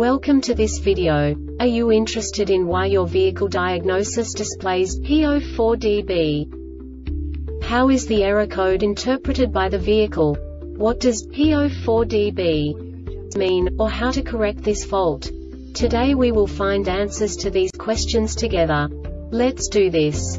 Welcome to this video. Are you interested in why your vehicle diagnosis displays P04DB? How is the error code interpreted by the vehicle? What does P04DB mean, or how to correct this fault? Today we will find answers to these questions together. Let's do this.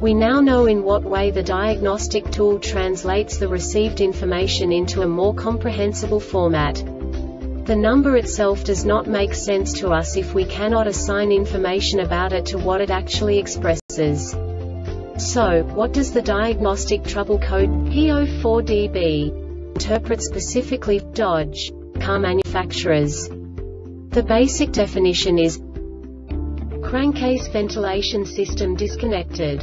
We now know in what way the diagnostic tool translates the received information into a more comprehensible format. The number itself does not make sense to us if we cannot assign information about it to what it actually expresses. So, what does the diagnostic trouble code P04DB interpret specifically Dodge car manufacturers? The basic definition is crankcase ventilation system disconnected.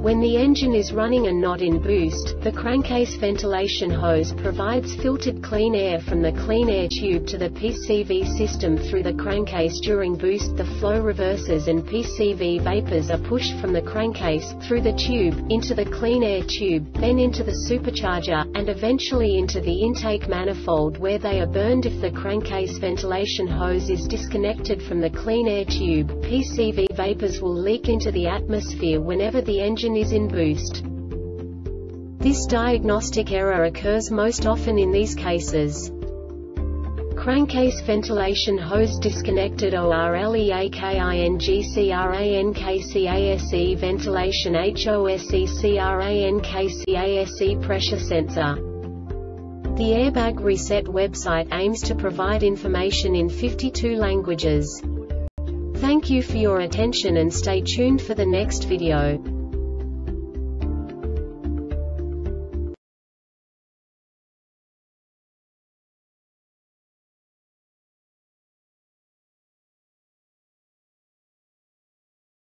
When the engine is running and not in boost, the crankcase ventilation hose provides filtered clean air from the clean air tube to the PCV system through the crankcase. During boost the flow reverses and PCV vapors are pushed from the crankcase, through the tube, into the clean air tube, then into the supercharger, and eventually into the intake manifold where they are burned if the crankcase ventilation hose is disconnected from the clean air tube, PCV vapors will leak into the atmosphere whenever the engine engine is in boost. This diagnostic error occurs most often in these cases. Crankcase ventilation hose disconnected or ORLEAKINGCRANKCASE ventilation hose. HOSECRANKCASE pressure sensor. The Airbag Reset website aims to provide information in 52 languages. Thank you for your attention and stay tuned for the next video.